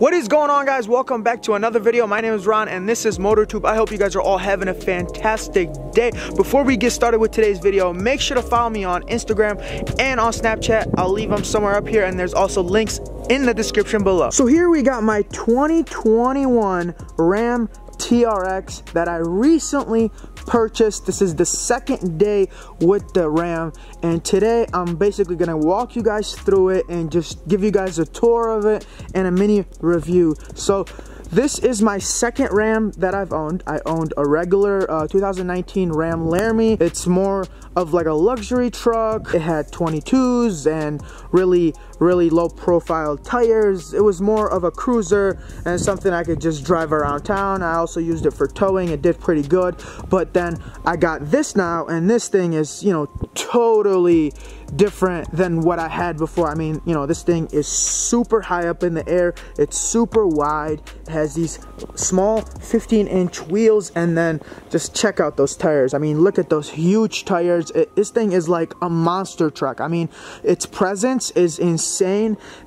What is going on guys? Welcome back to another video. My name is Ron and this is MotorTube. I hope you guys are all having a fantastic day. Before we get started with today's video, make sure to follow me on Instagram and on Snapchat. I'll leave them somewhere up here and there's also links in the description below. So here we got my 2021 Ram TRX that I recently purchased. This is the second day with the Ram and today I'm basically gonna walk you guys through it and just give you guys a tour of it and a mini review. So this is my second Ram that I've owned. I owned a regular uh, 2019 Ram Laramie. It's more of like a luxury truck. It had 22s and really, really low profile tires. It was more of a cruiser and something I could just drive around town. I also used it for towing. It did pretty good. But then I got this now and this thing is, you know, totally different than what I had before. I mean, you know, this thing is super high up in the air. It's super wide. It has these small 15 inch wheels and then just check out those tires. I mean, look at those huge tires. It, this thing is like a monster truck. I mean, its presence is insane.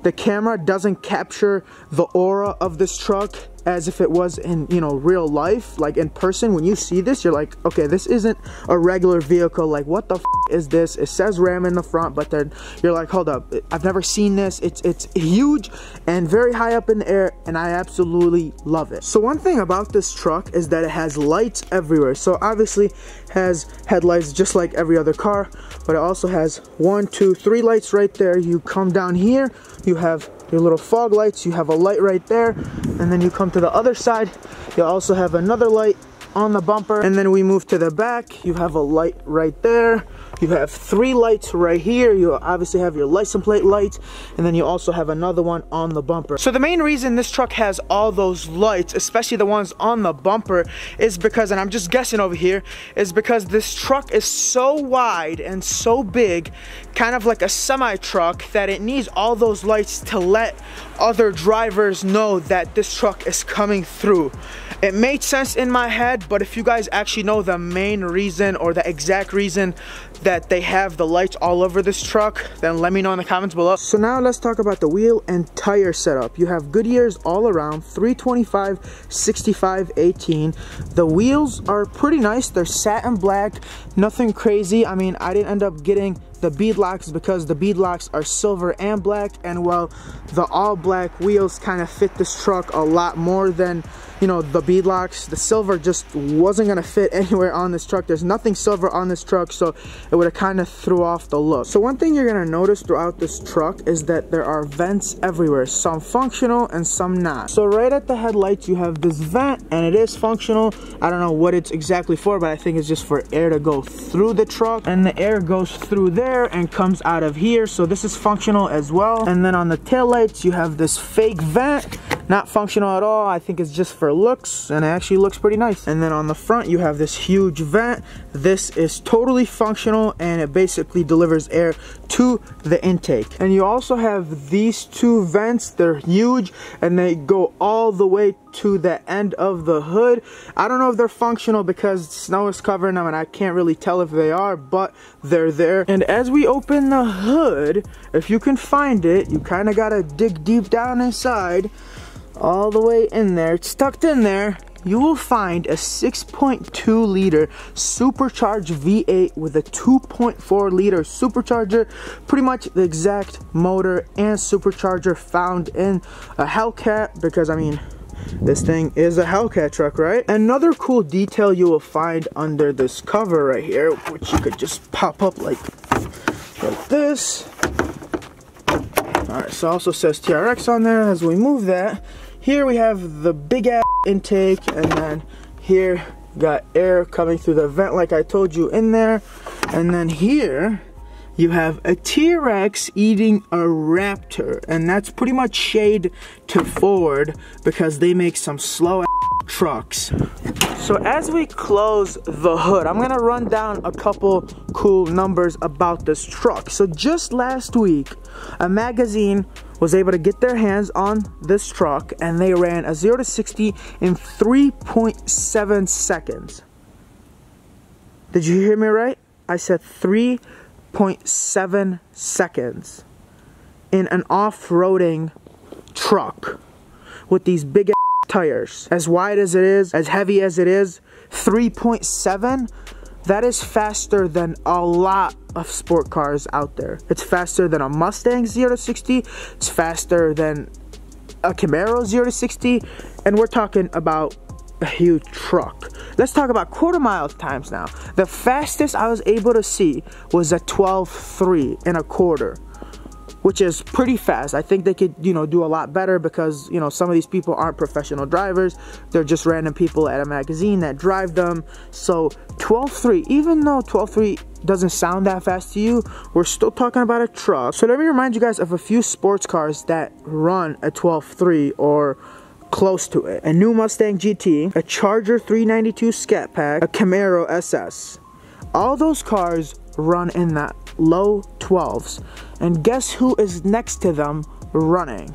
The camera doesn't capture the aura of this truck as if it was in you know real life like in person. When you see this you're like okay this isn't a regular vehicle. Like what the is this? It says ram in the front but then you're like hold up. I've never seen this. It's it's huge and very high up in the air and i absolutely love it. So one thing about this truck is that it has lights everywhere. So obviously has headlights just like every other car but it also has one two three lights right there. You come down here you have your little fog lights you have a light right there. And then you come to the other side. You also have another light on the bumper and then we move to the back you have a light right there you have three lights right here. You obviously have your license plate lights, and then you also have another one on the bumper. So the main reason this truck has all those lights, especially the ones on the bumper, is because, and I'm just guessing over here, is because this truck is so wide and so big, kind of like a semi truck, that it needs all those lights to let other drivers know that this truck is coming through. It made sense in my head, but if you guys actually know the main reason or the exact reason that they have the lights all over this truck, then let me know in the comments below. So now let's talk about the wheel and tire setup. You have Goodyears all around, 325, 65, 18. The wheels are pretty nice. They're satin black, nothing crazy. I mean, I didn't end up getting the bead locks because the bead locks are silver and black and well the all black wheels kind of fit this truck a lot more than you know the bead locks the silver just wasn't gonna fit anywhere on this truck. There's nothing silver on this truck so it would have kind of threw off the look. So one thing you're gonna notice throughout this truck is that there are vents everywhere. Some functional and some not. So right at the headlights you have this vent and it is functional. I don't know what it's exactly for but i think it's just for air to go through the truck. And the air goes through there and comes out of here so this is functional as well. And then on the tail lights you have this fake vent. Not functional at all. I think it's just for looks and it actually looks pretty nice. And then on the front you have this huge vent. This is totally functional and it basically delivers air to the intake. And you also have these two vents. They're huge and they go all the way to the end of the hood. I don't know if they're functional because snow is covering them and I can't really tell if they are, but they're there. And as we open the hood, if you can find it, you kind of got to dig deep down inside all the way in there, it's tucked in there, you will find a 6.2 liter supercharged V8 with a 2.4 liter supercharger, pretty much the exact motor and supercharger found in a Hellcat because I mean, this thing is a Hellcat truck, right? Another cool detail you will find under this cover right here, which you could just pop up like, like this. Alright, so also says TRX on there as we move that. Here we have the big ass intake and then here got air coming through the vent like I told you in there. And then here you have a T-Rex eating a Raptor and that's pretty much shade to Ford because they make some slow trucks. So as we close the hood, I'm gonna run down a couple cool numbers about this truck. So just last week, a magazine was able to get their hands on this truck and they ran a 0 to 60 in 3.7 seconds. Did you hear me right? I said 3.7 seconds in an off-roading truck with these big tires. As wide as it is, as heavy as it is, 3.7, that is faster than a lot of sport cars out there. It's faster than a Mustang 0 to 60. It's faster than a Camaro 0 to 60. And we're talking about a huge truck. Let's talk about quarter mile times now. The fastest I was able to see was a 12.3 in a quarter which is pretty fast. I think they could, you know, do a lot better because, you know, some of these people aren't professional drivers. They're just random people at a magazine that drive them. So 12.3, even though 12.3 doesn't sound that fast to you, we're still talking about a truck. So let me remind you guys of a few sports cars that run a 12.3 or close to it. A new Mustang GT, a Charger 392 Scat Pack, a Camaro SS. All those cars run in that low 12s. And guess who is next to them running?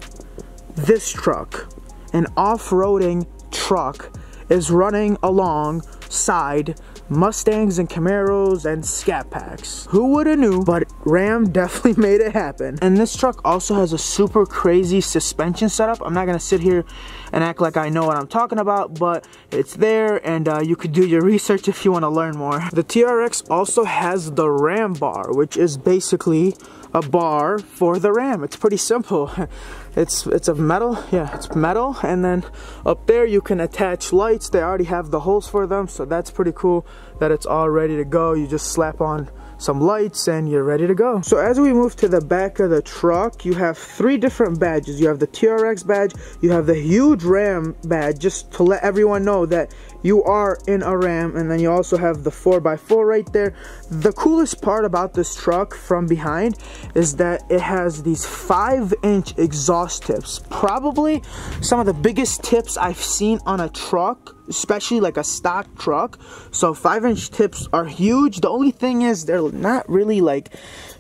This truck. An off-roading truck is running alongside Mustangs and Camaros and Scat Packs. Who woulda knew, but Ram definitely made it happen. And this truck also has a super crazy suspension setup. I'm not gonna sit here and act like I know what I'm talking about, but it's there and uh, you could do your research if you wanna learn more. The TRX also has the Ram bar, which is basically a bar for the ram. It's pretty simple. It's it's a metal, yeah, it's metal, and then up there you can attach lights. They already have the holes for them, so that's pretty cool that it's all ready to go. You just slap on some lights and you're ready to go. So as we move to the back of the truck, you have three different badges. You have the TRX badge, you have the huge Ram badge, just to let everyone know that you are in a Ram, and then you also have the 4x4 right there. The coolest part about this truck from behind is that it has these 5-inch exhaust tips. Probably some of the biggest tips I've seen on a truck especially like a stock truck. So 5 inch tips are huge. The only thing is they're not really like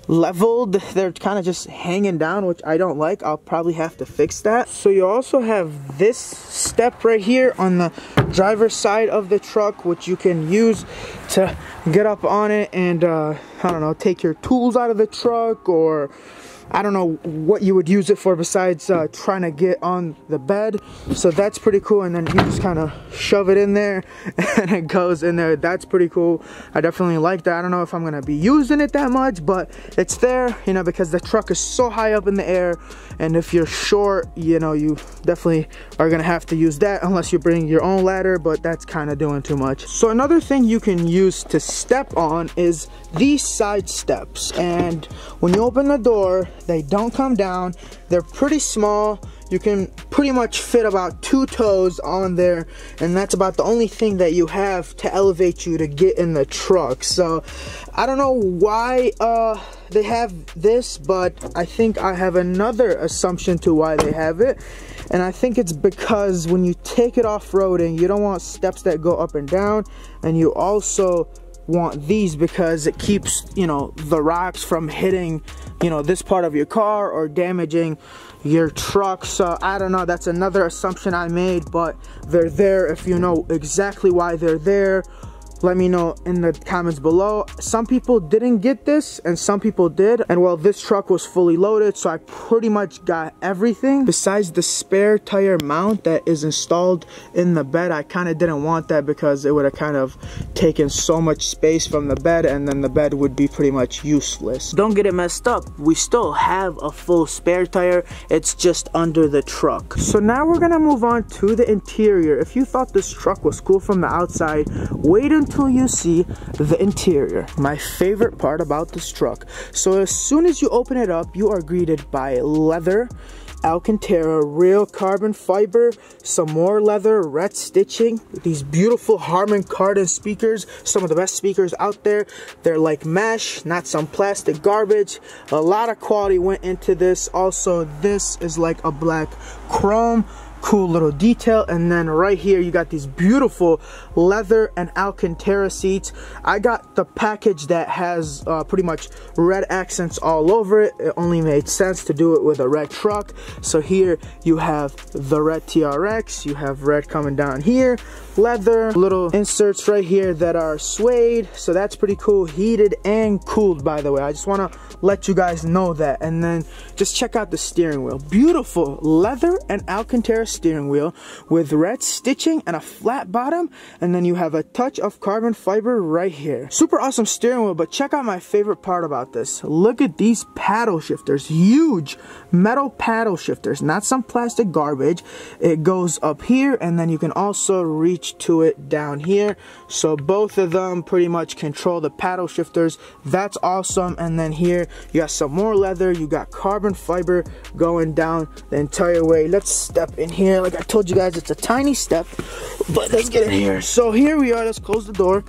leveled. They're kind of just hanging down, which I don't like. I'll probably have to fix that. So you also have this step right here on the driver's side of the truck, which you can use to get up on it and, uh, I don't know, take your tools out of the truck or I don't know what you would use it for besides uh, trying to get on the bed. So that's pretty cool. And then you just kind of shove it in there and it goes in there. That's pretty cool. I definitely like that. I don't know if I'm going to be using it that much, but it's there, you know, because the truck is so high up in the air. And if you're short, you know, you definitely are going to have to use that unless you bring your own ladder, but that's kind of doing too much. So another thing you can use to step on is these side steps. And when you open the door, they don't come down. They're pretty small. You can pretty much fit about two toes on there and that's about the only thing that you have to elevate you to get in the truck. So I don't know why uh, they have this, but I think I have another assumption to why they have it. And I think it's because when you take it off-roading, you don't want steps that go up and down. And you also want these because it keeps, you know, the rocks from hitting, you know, this part of your car or damaging your truck. So I don't know, that's another assumption I made, but they're there if you know exactly why they're there let me know in the comments below. Some people didn't get this and some people did. And well, this truck was fully loaded, so I pretty much got everything. Besides the spare tire mount that is installed in the bed, I kind of didn't want that because it would have kind of taken so much space from the bed and then the bed would be pretty much useless. Don't get it messed up. We still have a full spare tire. It's just under the truck. So now we're gonna move on to the interior. If you thought this truck was cool from the outside, wait until until you see the interior. My favorite part about this truck. So as soon as you open it up, you are greeted by leather, Alcantara real carbon fiber, some more leather, red stitching, these beautiful Harman Kardon speakers, some of the best speakers out there. They're like mesh, not some plastic garbage. A lot of quality went into this. Also, this is like a black chrome cool little detail and then right here you got these beautiful leather and alcantara seats. I got the package that has uh, pretty much red accents all over it. It only made sense to do it with a red truck. So here you have the red trx you have red coming down here. Leather little inserts right here that are suede. So that's pretty cool. Heated and cooled by the way. I just want to let you guys know that. And then just check out the steering wheel. Beautiful leather and alcantara steering wheel with red stitching and a flat bottom. And then you have a touch of carbon fiber right here. Super awesome steering wheel, but check out my favorite part about this. Look at these paddle shifters, huge metal paddle shifters, not some plastic garbage. It goes up here and then you can also reach to it down here. So both of them pretty much control the paddle shifters. That's awesome. And then here you got some more leather. You got carbon fiber going down the entire way. Let's step in here. Like I told you guys, it's a tiny step, but let's get in here. So here we are. Let's close the door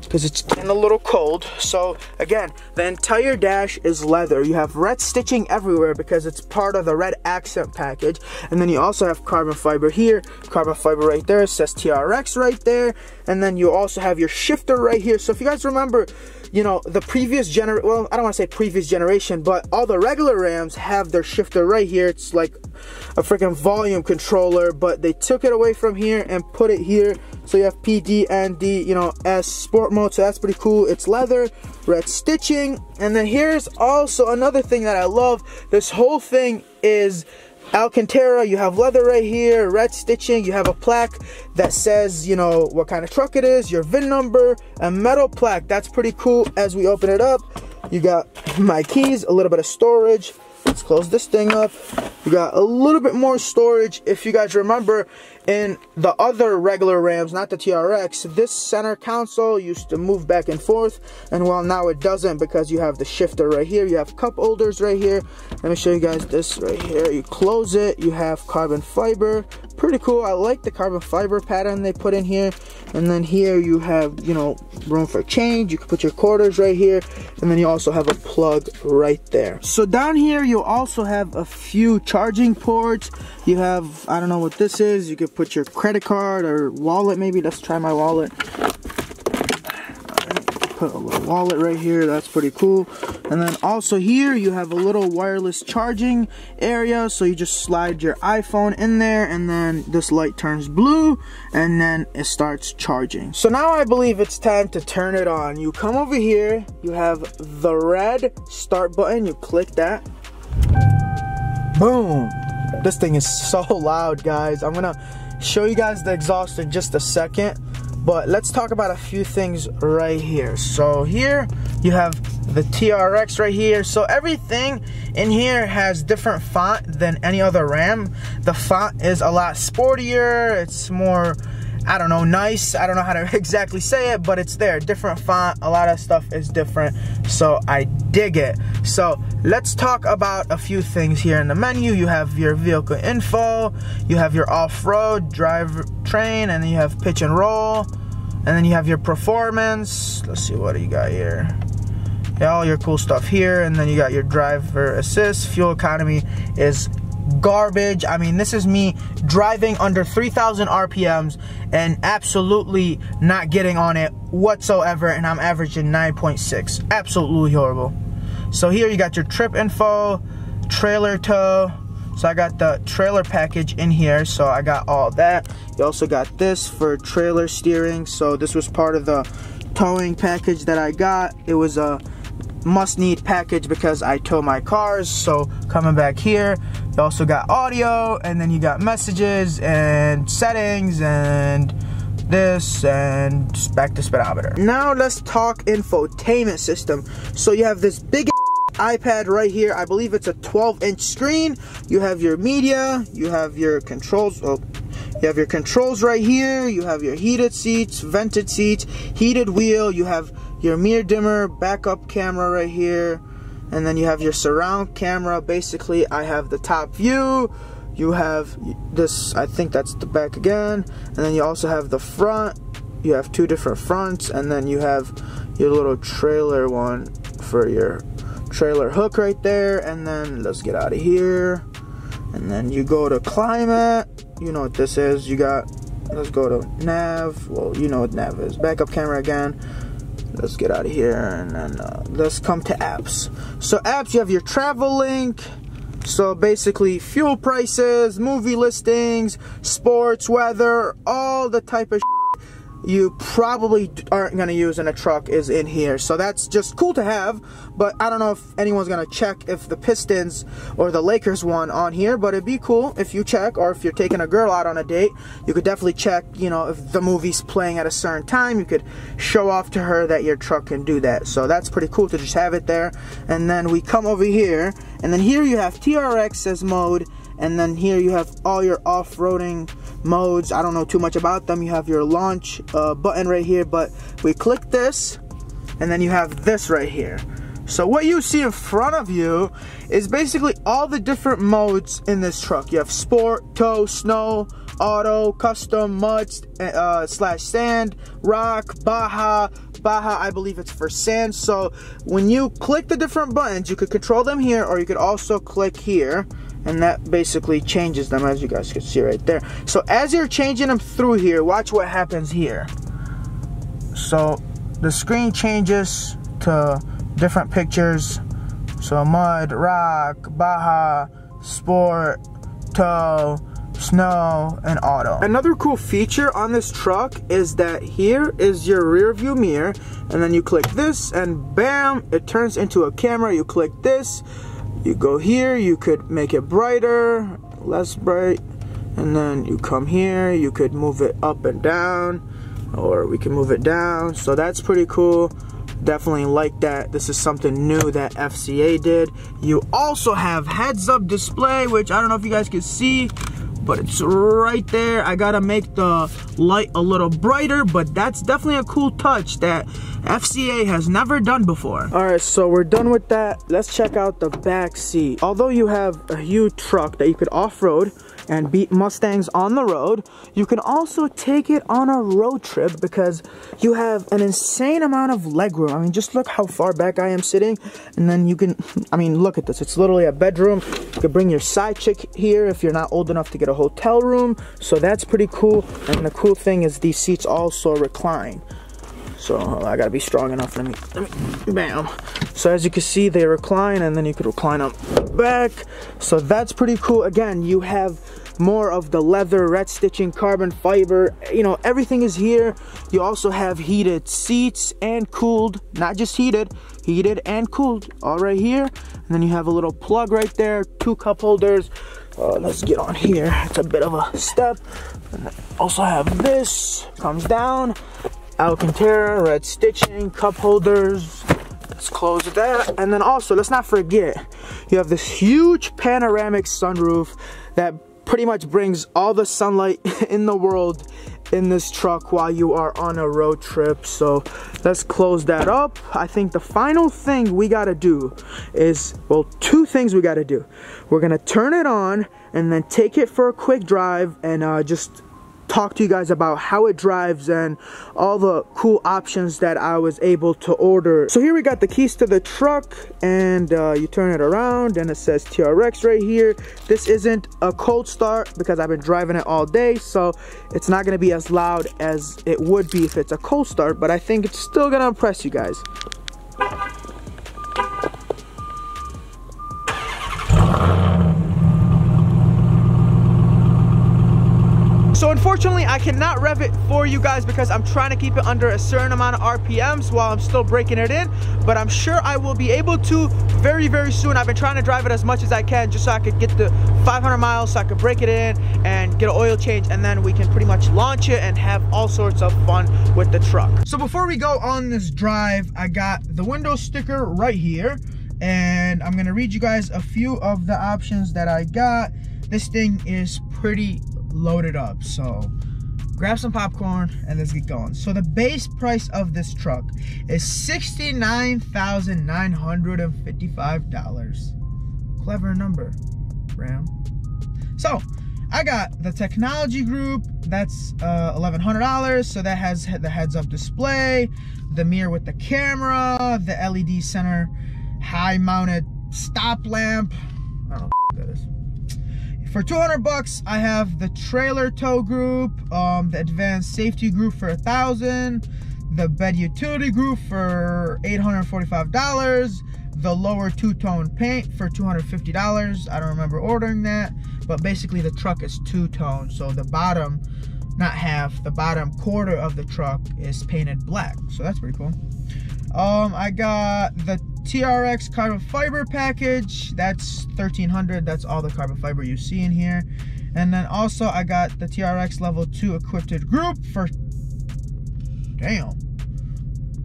because it's getting a little cold. So again, the entire dash is leather. You have red stitching everywhere because it's part of the red accent package. And then you also have carbon fiber here, carbon fiber right there, it says TRX right there. And then you also have your shifter right here. So if you guys remember, you know, the previous gener well, I don't want to say previous generation, but all the regular Rams have their shifter right here. It's like a freaking volume controller, but they took it away from here and put it here. So you have PD and D, you know, S sport mode, so that's pretty cool. It's leather, red stitching, and then here's also another thing that I love. This whole thing is Alcantara, you have leather right here, red stitching, you have a plaque that says, you know, what kind of truck it is, your VIN number, a metal plaque. That's pretty cool as we open it up. You got my keys, a little bit of storage, Let's close this thing up. We got a little bit more storage. If you guys remember, in the other regular Rams, not the TRX, this center console used to move back and forth, and well, now it doesn't because you have the shifter right here. You have cup holders right here. Let me show you guys this right here. You close it, you have carbon fiber. Pretty cool. I like the carbon fiber pattern they put in here. And then here you have, you know, room for change. You can put your quarters right here. And then you also have a plug right there. So down here, you also have a few charging ports. You have, I don't know what this is. You could put your credit card or wallet maybe. Let's try my wallet. Put a little wallet right here. That's pretty cool. And then also here you have a little wireless charging area. So you just slide your iPhone in there and then this light turns blue and then it starts charging. So now I believe it's time to turn it on. You come over here. You have the red start button. You click that boom this thing is so loud guys I'm gonna show you guys the exhaust in just a second but let's talk about a few things right here. So here you have the TRX right here. So everything in here has different font than any other RAM. The font is a lot sportier. It's more I don't know, nice. I don't know how to exactly say it, but it's there. Different font, a lot of stuff is different. So I dig it. So let's talk about a few things here in the menu. You have your vehicle info, you have your off-road, drive train, and then you have pitch and roll. And then you have your performance. Let's see, what do you got here? Yeah, all your cool stuff here. And then you got your driver assist. Fuel economy is garbage. I mean, this is me driving under 3,000 RPMs and absolutely not getting on it whatsoever. And I'm averaging 9.6. Absolutely horrible. So here you got your trip info, trailer tow. So I got the trailer package in here. So I got all that. You also got this for trailer steering. So this was part of the towing package that I got. It was a must need package because I tow my cars. So coming back here, you also got audio and then you got messages and settings and this and back to speedometer. Now let's talk infotainment system. So you have this big iPad right here. I believe it's a 12 inch screen. You have your media, you have your controls. Oh, you have your controls right here. You have your heated seats, vented seats, heated wheel. You have your mirror dimmer, backup camera right here, and then you have your surround camera. Basically, I have the top view. You have this, I think that's the back again, and then you also have the front. You have two different fronts, and then you have your little trailer one for your trailer hook right there. And then let's get out of here. And then you go to climate. You know what this is. You got, let's go to nav. Well, you know what nav is. Backup camera again let's get out of here and then uh, let's come to apps so apps you have your travel link so basically fuel prices movie listings sports weather all the type of you probably aren't gonna use in a truck is in here. So that's just cool to have, but I don't know if anyone's gonna check if the Pistons or the Lakers one on here, but it'd be cool if you check, or if you're taking a girl out on a date, you could definitely check, you know, if the movie's playing at a certain time, you could show off to her that your truck can do that. So that's pretty cool to just have it there. And then we come over here, and then here you have TRX as mode, and then here you have all your off-roading modes. I don't know too much about them. You have your launch uh, button right here but we click this and then you have this right here. So what you see in front of you is basically all the different modes in this truck. You have sport tow snow auto custom mud uh, slash sand rock baja. Baja i believe it's for sand. So when you click the different buttons you could control them here or you could also click here and that basically changes them as you guys can see right there. So as you're changing them through here watch what happens here. So the screen changes to different pictures. So mud rock baja sport tow snow and auto. Another cool feature on this truck is that here is your rear view mirror and then you click this and bam it turns into a camera. You click this you go here you could make it brighter less bright and then you come here you could move it up and down or we can move it down. So that's pretty cool. Definitely like that. This is something new that FCA did. You also have heads up display which I don't know if you guys can see but it's right there. I gotta make the light a little brighter, but that's definitely a cool touch that FCA has never done before. All right, so we're done with that. Let's check out the back seat. Although you have a huge truck that you could off-road, and beat Mustangs on the road. You can also take it on a road trip because you have an insane amount of legroom. I mean, just look how far back I am sitting. And then you can, I mean, look at this. It's literally a bedroom. You can bring your side chick here if you're not old enough to get a hotel room. So that's pretty cool. And the cool thing is these seats also recline. So I gotta be strong enough. Let me, let me, bam. So as you can see, they recline and then you could recline up back. So that's pretty cool. Again, you have more of the leather, red stitching, carbon fiber, you know, everything is here. You also have heated seats and cooled, not just heated, heated and cooled, all right here. And then you have a little plug right there, two cup holders. Uh, let's get on here. It's a bit of a step. also have this, comes down, Alcantara, red stitching, cup holders. Let's close that. And then also, let's not forget, you have this huge panoramic sunroof that pretty much brings all the sunlight in the world in this truck while you are on a road trip so let's close that up i think the final thing we got to do is well two things we got to do we're gonna turn it on and then take it for a quick drive and uh, just talk to you guys about how it drives and all the cool options that I was able to order. So here we got the keys to the truck and uh, you turn it around and it says TRX right here. This isn't a cold start because I've been driving it all day so it's not gonna be as loud as it would be if it's a cold start but I think it's still gonna impress you guys. So unfortunately, I cannot rev it for you guys because I'm trying to keep it under a certain amount of RPMs while I'm still breaking it in. But I'm sure I will be able to very, very soon. I've been trying to drive it as much as I can just so I could get the 500 miles so I could break it in and get an oil change and then we can pretty much launch it and have all sorts of fun with the truck. So before we go on this drive, I got the window sticker right here and I'm gonna read you guys a few of the options that I got. This thing is pretty loaded up. So grab some popcorn and let's get going. So the base price of this truck is $69,955. Clever number, Ram. So I got the technology group, that's uh, $1,100. So that has the heads up display, the mirror with the camera, the LED center high mounted stop lamp. I don't know what that is. For 200 bucks, I have the trailer tow group, um, the advanced safety group for a thousand, the bed utility group for $845, the lower two-tone paint for $250. I don't remember ordering that, but basically the truck is two-tone, so the bottom not half, the bottom quarter of the truck is painted black. So that's pretty cool. Um, I got the TRX carbon fiber package. That's 1300. That's all the carbon fiber you see in here. And then also I got the TRX level 2 equipped group for... Damn.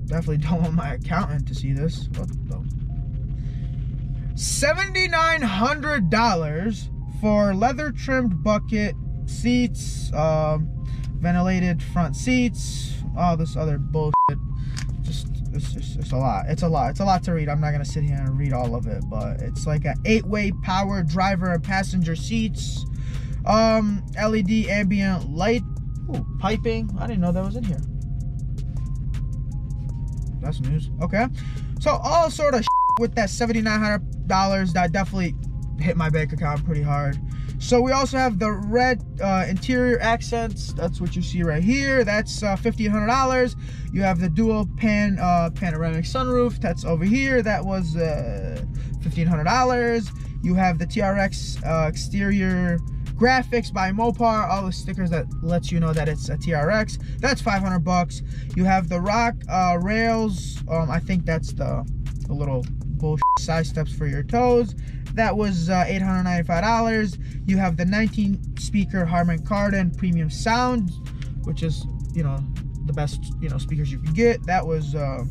Definitely don't want my accountant to see this. What the... $7,900 for leather trimmed bucket seats, um, ventilated front seats, all this other bullshit. It's just it's a lot. It's a lot. It's a lot to read. I'm not gonna sit here and read all of it, but it's like an eight-way power driver and passenger seats, um, LED ambient light, Ooh, piping. I didn't know that was in here. That's news. Okay, so all sort of with that $7,900 that definitely hit my bank account pretty hard. So we also have the red uh, interior accents. That's what you see right here. That's uh, $1,500. You have the dual pan uh, panoramic sunroof. That's over here. That was uh, $1,500. You have the TRX uh, exterior graphics by Mopar. All the stickers that lets you know that it's a TRX. That's 500 bucks. You have the rock uh, rails. Um, I think that's the, the little bullshit side steps for your toes. That was uh, $895. You have the 19 speaker Harman Kardon premium sound, which is, you know, the best, you know, speakers you can get. That was uh,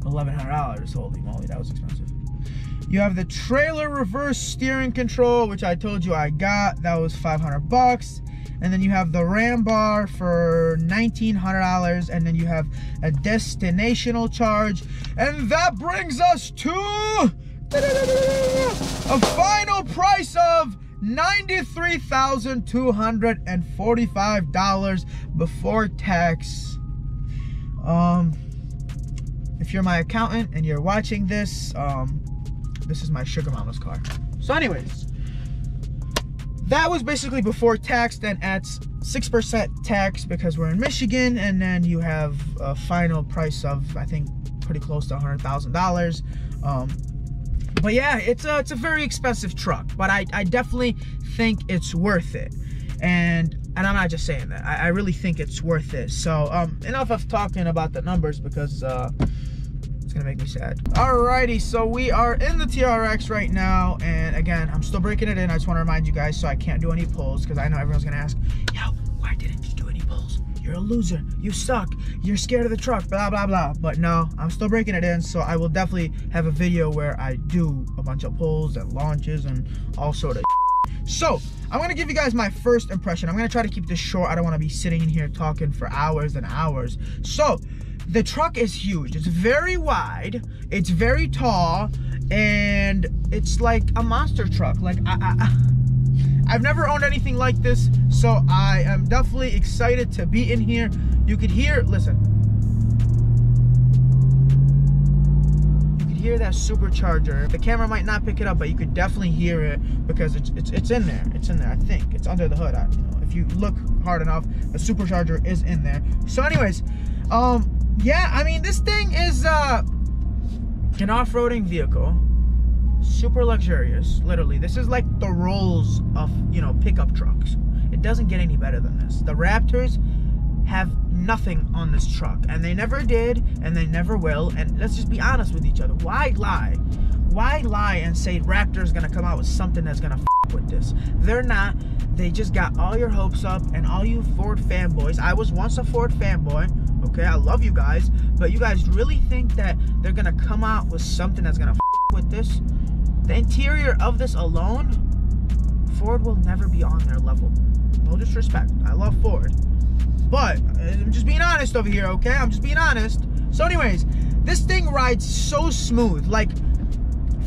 $1,100. Holy moly, that was expensive. You have the trailer reverse steering control, which I told you I got. That was 500 bucks. And then you have the ram bar for $1,900. And then you have a destinational charge. And that brings us to a final price of $93,245 before tax. Um, if you're my accountant and you're watching this, um, this is my sugar mama's car. So anyways, that was basically before tax, then adds 6% tax because we're in Michigan, and then you have a final price of, I think, pretty close to $100,000. Um, but yeah, it's a, it's a very expensive truck, but I, I definitely think it's worth it. And and I'm not just saying that. I, I really think it's worth it. So um, enough of talking about the numbers because uh, it's gonna make me sad. Alrighty, so we are in the TRX right now, and again, I'm still breaking it in. I just want to remind you guys, so I can't do any pulls because I know everyone's gonna ask, You're a loser. You suck. You're scared of the truck. Blah blah blah. But no, I'm still breaking it in, so I will definitely have a video where I do a bunch of pulls and launches and all sort of. So, I'm gonna give you guys my first impression. I'm gonna try to keep this short. I don't wanna be sitting in here talking for hours and hours. So, the truck is huge. It's very wide, it's very tall, and it's like a monster truck. Like, I, I, I've never owned anything like this, so I am definitely excited to be in here. You could hear, listen. You could hear that supercharger. The camera might not pick it up, but you could definitely hear it because it's it's, it's in there. It's in there, I think. It's under the hood. I, you know, if you look hard enough, the supercharger is in there. So anyways, um, yeah, I mean, this thing is uh, an off-roading vehicle super luxurious literally. This is like the rolls of you know pickup trucks. It doesn't get any better than this. The raptors have nothing on this truck and they never did and they never will. And let's just be honest with each other. Why lie? Why lie and say raptor's gonna come out with something that's gonna with this? They're not. They just got all your hopes up and all you ford fanboys. I was once a ford fanboy okay? I love you guys but you guys really think that they're gonna come out with something that's gonna with this the interior of this alone, Ford will never be on their level. No disrespect. I love Ford. But I'm just being honest over here, okay? I'm just being honest. So anyways, this thing rides so smooth. Like,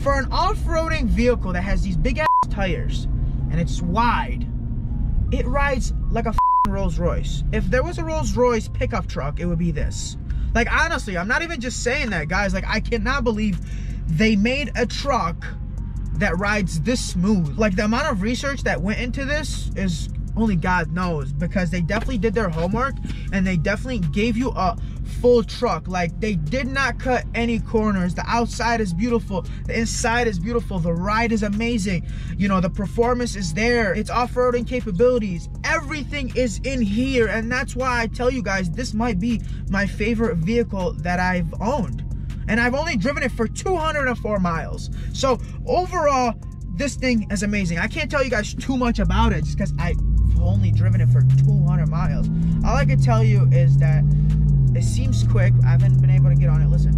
for an off-roading vehicle that has these big ass tires and it's wide, it rides like a Rolls Royce. If there was a Rolls Royce pickup truck, it would be this. Like, honestly, I'm not even just saying that, guys. Like, I cannot believe they made a truck that rides this smooth. Like the amount of research that went into this is only God knows because they definitely did their homework and they definitely gave you a full truck. Like they did not cut any corners. The outside is beautiful. The inside is beautiful. The ride is amazing. You know, the performance is there. It's off-roading capabilities. Everything is in here. And that's why I tell you guys, this might be my favorite vehicle that I've owned. And I've only driven it for 204 miles. So overall, this thing is amazing. I can't tell you guys too much about it just because I've only driven it for 200 miles. All I can tell you is that it seems quick. I haven't been able to get on it. Listen.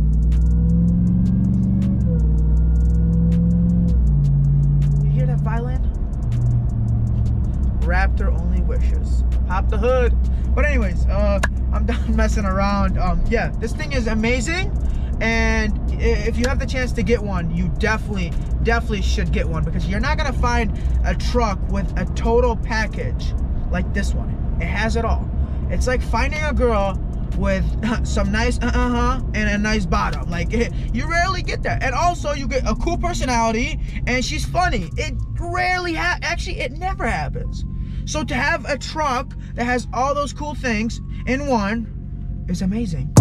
You hear that violin? Raptor only wishes. Pop the hood. But anyways, uh, I'm done messing around. Um, yeah, this thing is amazing. And if you have the chance to get one, you definitely, definitely should get one because you're not gonna find a truck with a total package like this one. It has it all. It's like finding a girl with some nice uh-huh and a nice bottom. Like you rarely get that. And also you get a cool personality and she's funny. It rarely ha actually it never happens. So to have a truck that has all those cool things in one is amazing.